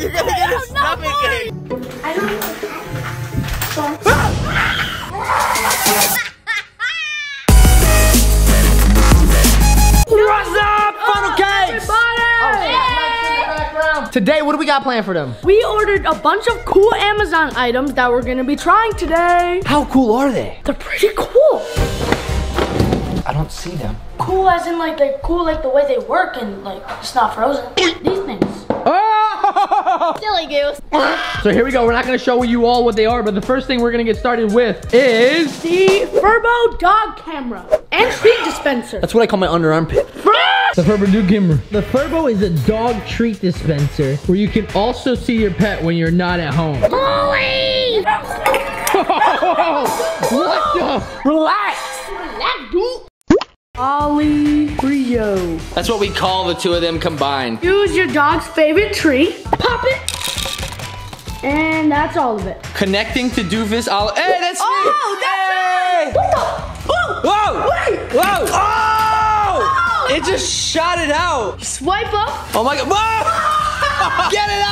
you're gonna get a stomach ache. I don't What's up, funnel oh, cakes? Oh, today, what do we got planned for them? We ordered a bunch of cool Amazon items that we're gonna be trying today. How cool are they? They're pretty cool. I don't see them. Cool as in like they're cool like the way they work and like it's not frozen. These things. Silly goose. So here we go. We're not gonna show you all what they are, but the first thing we're gonna get started with is The Furbo dog camera and treat dispenser. that's what I call my under armpit. The Furbo Dog Camera. The Furbo is a dog treat dispenser where you can also see your pet when you're not at home. Holy! what the? Relax. Ollie Rio. That's what we call the two of them combined. Use your dog's favorite treat. Pop it. And that's all of it. Connecting to Doofus Olive. Hey, that's Oh, me. that's Hey! What the? Oh, Whoa! Wait. Whoa! Oh. oh! It just shot it out. Swipe up. Oh my god! Whoa! Get it,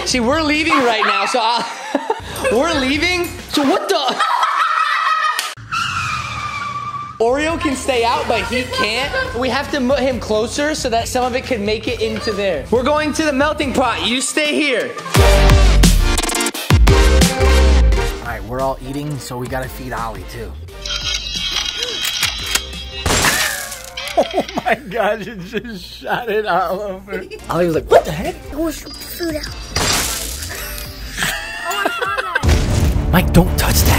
Ollie! See, we're leaving right now, so I'll, we're leaving. So what the? Oreo can stay out, but he can't. We have to put him closer so that some of it can make it into there. We're going to the melting pot. You stay here. All right, we're all eating, so we gotta feed Ollie too. oh my gosh, it just shot it all over. Ollie was like, what the heck? Where's your food out? Mike, don't touch that.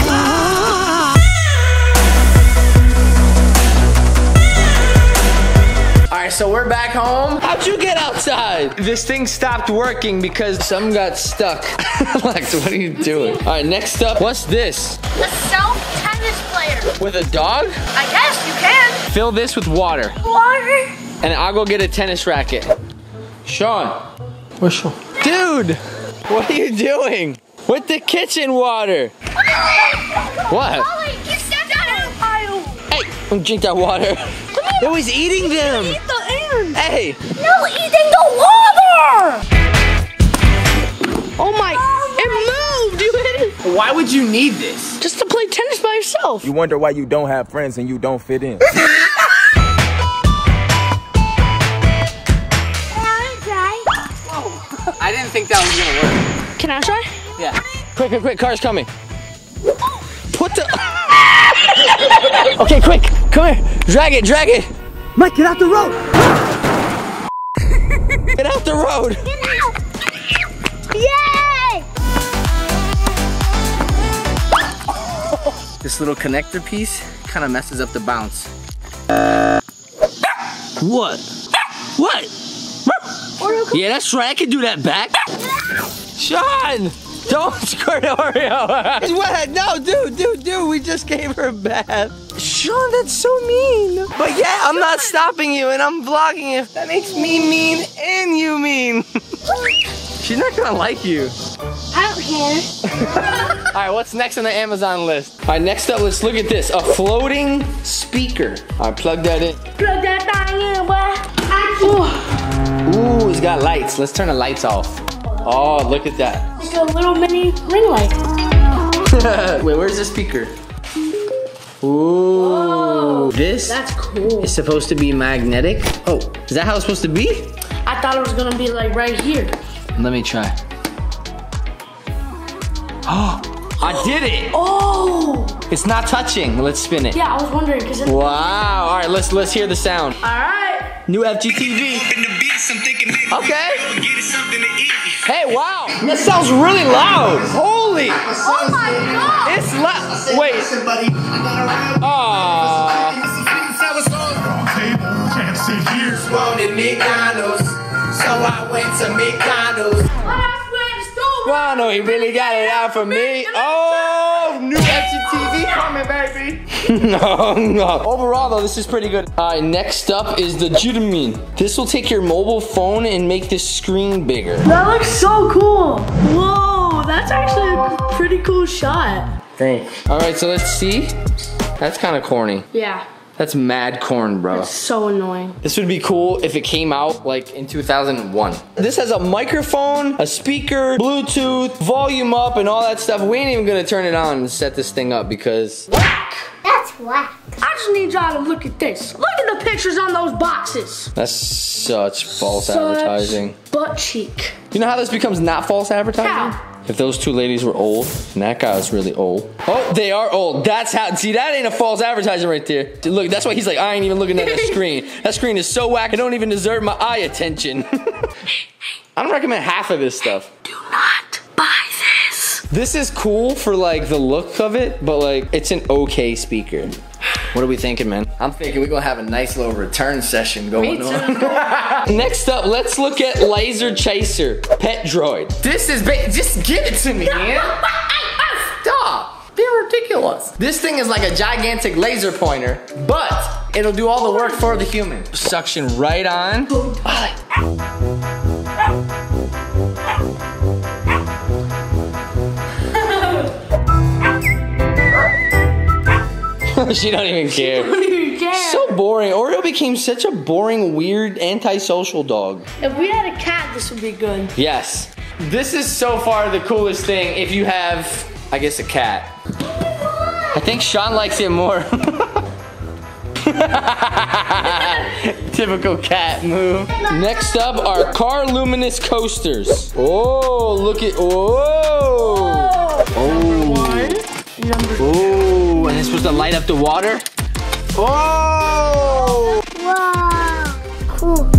So we're back home. How'd you get outside? This thing stopped working because some got stuck. Lex, what are you doing? All right, next up, what's this? A self tennis player. With a dog? I guess you can. Fill this with water, Water. and I'll go get a tennis racket. Sean. Where's Sean? Dude, what are you doing? With the kitchen water. What? Ollie, you stepped on a pile. Hey, don't drink that water. It was eating them. Eat the ant. Hey, No eating the water. Oh my! Oh it moved. You hit it. why would you need this? Just to play tennis by yourself. You wonder why you don't have friends and you don't fit in. I didn't think that was gonna work. Can I try? Yeah. Quick, quick, quick, car's coming. Oh. Put the. okay, quick, come here. Drag it, drag it. Mike, get out the road. Get out the road. Yay! This little connector piece kind of messes up the bounce. What? What? Yeah, that's right. I can do that back. Sean! Don't squirt Oreo. No, dude, dude, dude. We just gave her a bath. Sean, that's so mean. But yeah, I'm not stopping you and I'm vlogging you. That makes me mean and you mean. She's not gonna like you. I don't care. All right, what's next on the Amazon list? All right, next up, let's look at this. A floating speaker. All right, plug that in. Plug that thing in, boy. Ooh, it's got lights. Let's turn the lights off. Oh, look at that. It's a little mini ring light. Wait, where's the speaker? Ooh, this That's cool. It's supposed to be magnetic. Oh, is that how it's supposed to be? I thought it was gonna be like right here. Let me try. Oh, I did it. Oh! It's not touching. Let's spin it. Yeah, I was wondering because. Wow. All right, let's let's hear the sound. All right. New FGTeeV. Okay. Hey, wow. That sounds really loud. Holy. Oh my god! It's loud. Wait. Aww. Can't sit wanted McDonald's, so I went to McDonald's. Wow, no, he really got it out for me. Oh, new FGTeeV coming, baby. no, no. Overall, though, this is pretty good. All right, next up is the Judamin. This will take your mobile phone and make the screen bigger. That looks so cool. Whoa, that's actually a pretty cool shot. Thanks. All right, so let's see. That's kind of corny. Yeah. That's mad corn, bro. So annoying. This would be cool if it came out like in 2001. This has a microphone, a speaker, Bluetooth, volume up, and all that stuff. We ain't even gonna turn it on and set this thing up because Whack! That's whack. I just need y'all to look at this. Look at the pictures on those boxes. that's such false Such advertising. Butt cheek. You know how this becomes not false advertising? How? If those two ladies were old and that guy was really old. Oh, they are old. That's how. See, that ain't a false advertising right there. Look, that's why he's like, I ain't even looking at the screen. That screen is so whack, I don't even deserve my eye attention. I don't recommend half of this stuff. Do not buy this. This is cool for like the look of it, but like it's an okay speaker. What are we thinking, man? I'm thinking we're gonna have a nice little return session going on. Next up, let's look at Laser Chaser Pet Droid. This is ba- just give it to me, man. Stop. They're ridiculous. This thing is like a gigantic laser pointer, but it'll do all the work for the human. Suction right on. she don't even care. Yeah. So boring. Oreo became such a boring, weird, antisocial dog. if we had a cat, this would be good. Yes. This is so far the coolest thing if you have, I guess, a cat. I think Sean likes it more. Typical cat move. Next up are car luminous coasters. Oh, look at, oh. One. Number Oh, and it's supposed to light up the water? Oh! Wow. Cool.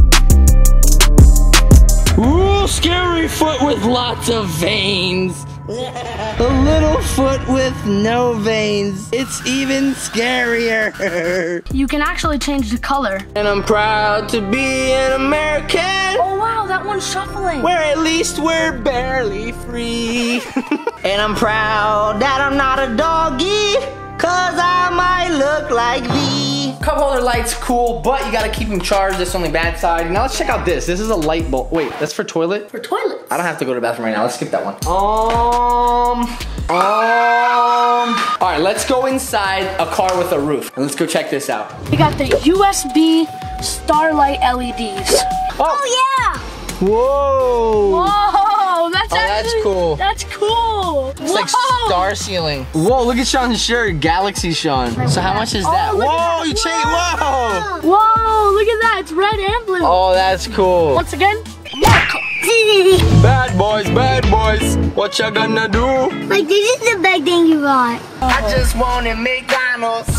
Ooh, scary foot with lots of veins. A little foot with no veins. It's even scarier. You can actually change the color. And I'm proud to be an American. Oh wow, that one's shuffling. Where at least we're barely free. and I'm proud that I'm not a doggy. Cause I might look like thee. Cup holder light's cool, but you gotta keep them charged. That's the only bad side. Now let's check out this. This is a light bulb. Wait, that's for toilet? For toilets. I don't have to go to the bathroom right now. Let's skip that one. Um, um. All right, let's go inside a car with a roof. And let's go check this out. We got the USB Starlight LEDs. Oh yeah! Whoa. Whoa, that's Oh, that's cool. That's cool. It's like star ceiling. Whoa, look at Sean's shirt. Galaxy Sean. So how much is oh, that? Oh, Whoa, that. you change. Whoa. Whoa, look at that. It's red and blue. Oh, that's cool. Once again, Marco. yeah. Bad boys, bad boys. What you gonna do? like this is the big thing you got. I just wanted McDonald's,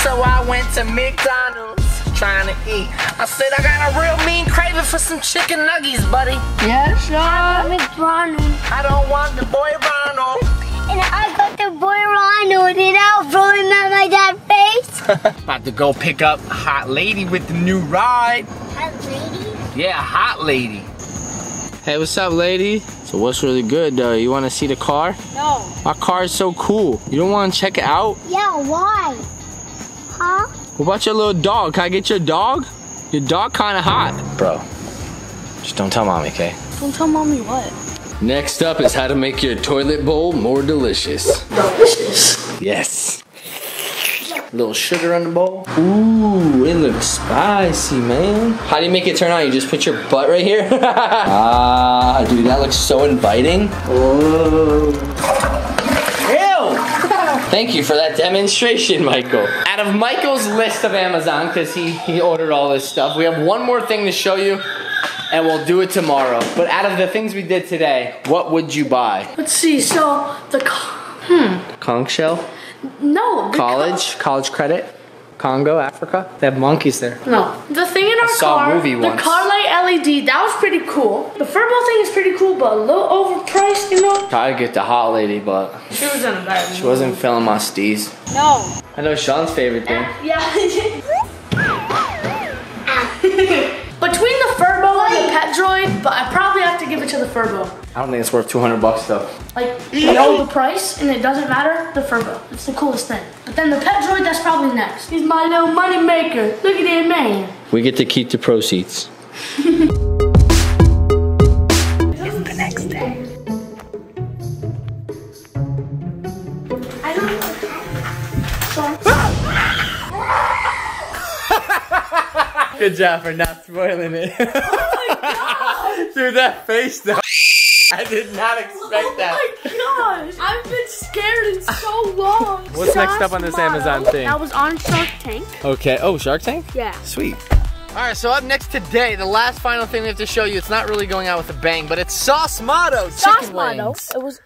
so I went to McDonald's trying to eat. I said I got a real mean craving for some chicken nuggets, buddy. Yeah, Sean. McDonald's. I don't want the boy Ronald. And I got the boy Ronald and I was rolling at my dad's face. About to go pick up a Hot Lady with the new ride. That lady. Yeah, Hot Lady. Hey, what's up, lady? So what's really good, though? You want to see the car? No. Our car is so cool. You don't want to check it out? Yeah, why? Huh? What about your little dog? Can I get your dog? Your dog kind of hot. Bro, just don't tell mommy, okay? Don't tell mommy what. Next up is how to make your toilet bowl more delicious. Delicious. Yes. Little sugar on the bowl. Ooh, it looks spicy, man. How do you make it turn on? You just put your butt right here? ah, dude, that looks so inviting. Ew! Thank you for that demonstration, Michael. Out of Michael's list of Amazon, because he, he ordered all this stuff, we have one more thing to show you, and we'll do it tomorrow. But out of the things we did today, what would you buy? Let's see. So the co- Conch shell? no College? College credit? Congo, Africa? They have monkeys there. no, the thing in our saw a car, movie the once. car light LED, that was pretty cool. The Furbo thing is pretty cool, but a little overpriced, you know. Tried to get the hot lady, but She was in a bad she wasn't feeling my steez. No. I know Sean's favorite thing. Yeah. Between the Furbo and the Pet Droid, but I probably have to give it to the Furbo. I don't think it's worth 200 bucks though. Like, you know the price, and it doesn't matter, the Furbo. It's the coolest thing. But then the Pet Droid, that's probably next. He's my little money maker. Look at that man. We get to keep the proceeds. I don't. Good job for not spoiling it. Oh Dude, that face though. I did not oh expect that. Oh my gosh! I've been scared in so long. What's next up on this Amazon thing? That was on Shark Tank. Okay. Oh, Shark Tank? Yeah. Sweet. All right, so up next today, the last final thing we have to show you, it's not really going out with a bang, but it's Saucemoto chicken Saucemoto. wings. It was.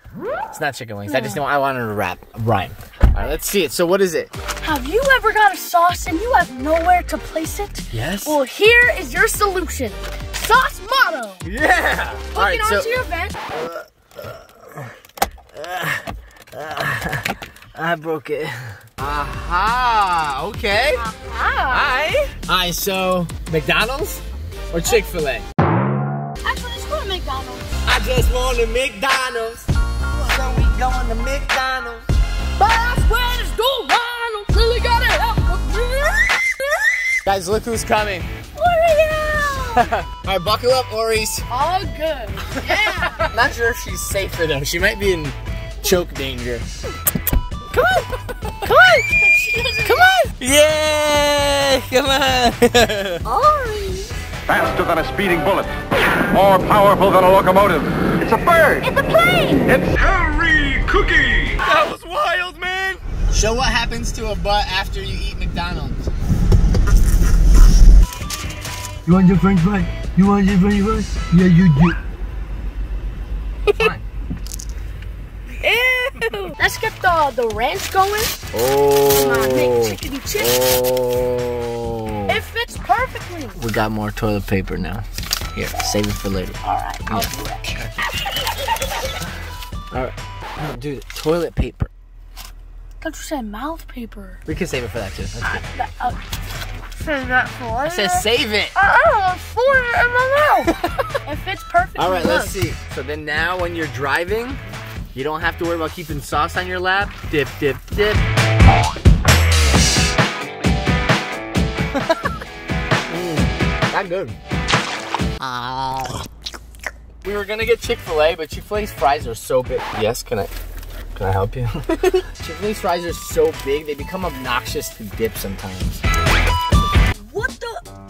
It's not chicken wings. I just know I wanted to rap rhyme. All right, let's see it. So what is it? Have you ever got a sauce and you have nowhere to place it? Yes. Well, here is your solution. Saucemoto. Yeah. Hook All right, it onto so your vent. Uh, uh, uh, I broke it. Aha. Okay. Ah. Hi. Hi. So McDonald's or Chick Fil A? Actually, let's to McDonald's. I just want a McDonald's. So we going to McDonald's. But I swear this dude Ronald really got it out Guys, look who's coming. Oreo! All right, buckle up, Oris. All good. Yeah. Not sure if she's safer though. She might be in choke danger. Come on, come on, come on. Yeah, come on. Orange. Faster than a speeding bullet. More powerful than a locomotive. It's a bird. It's a plane. It's Harry Cookie. that was wild, man. Show what happens to a butt after you eat McDonald's. You want your french fry? You want your french fry? Yeah, you do. Ew. Let's get the, the ranch going. Oh. Come on, make oh. chickadee chick. Oh. It fits perfectly. We got more toilet paper now. Here, save it for later. All right, I'll do it. All right. No, dude, toilet paper. thought you said mouth paper. We can save it for that too. Uh, uh, That's good. That, uh, save that for I said save it. I don't know, four in my mouth. it fits perfectly. All right, let's see. So then now when you're driving, you don't have to worry about keeping sauce on your lap. Dip, dip, dip. mm, not good. We were gonna get Chick-fil-A, but Chick-fil-A's fries are so big. Yes, can I can I help you? Chick-fil-A's fries are so big, they become obnoxious to dip sometimes. What the?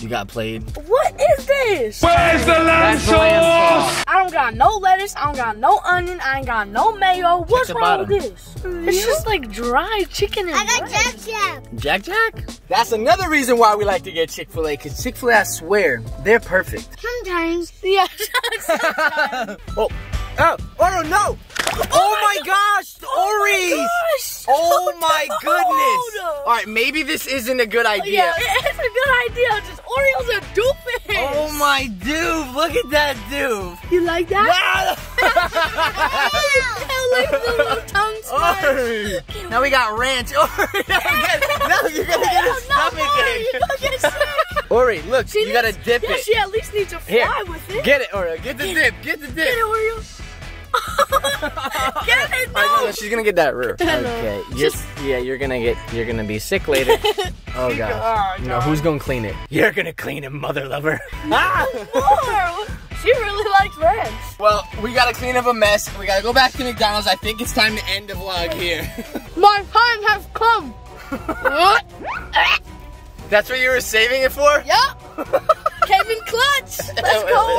You got played. What is this? Where's the lamb That's sauce. I don't got no lettuce. I don't got no onion. I ain't got no mayo. What's the wrong with bottom. this? It's just like dry chicken and I got bread. Jack Jack. Jack Jack? That's another reason why we like to get Chick-fil-A, because Chick-fil-A, I swear, they're perfect. Sometimes. Yeah. Oh, oh, oh no! Oh, my gosh, oh the! Gosh. Oh my No. goodness! All right, maybe this isn't a good idea. Yeah, it's a good idea. Just Oreos are doofus. Oh my dude, look at that dude! You like that? Look at the little tongue smash. Now we got ranch. Ori, no, you're gonna get a No, stomach Ori, ache. you're gonna get sick. Ori, look, She you gotta dip yeah, it. she at least needs to fly Here, with it. get it, Oreo. Get the dip. Get the dip. Get it, Oreo. Get it, no, no. no, she's gonna get that roux. Okay, you're, yeah, you're gonna get, you're gonna be sick later. Oh god. Oh, No, who's gonna clean it? You're gonna clean it, mother lover. ah! More. She really likes ranch. Well, we gotta clean up a mess. We gotta go back to McDonald's. I think it's time to end the vlog here. My time has come. That's what you were saving it for? Yup. Kevin Clutch. Let's go.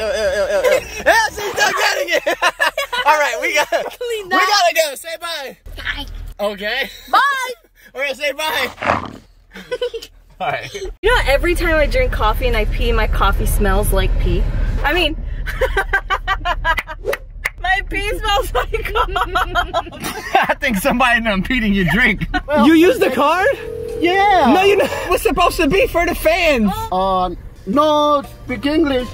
yeah, she's still getting it. All right, we got, Clean we gotta go. Say bye. Bye. Okay. Bye. We're gonna say bye. All right. You know, every time I drink coffee and I pee, my coffee smells like pee. I mean, my pee smells like. I think somebody done impeding your drink. You used the card? Yeah. No, you know what's supposed to be for the fans. Uh, no, speak English.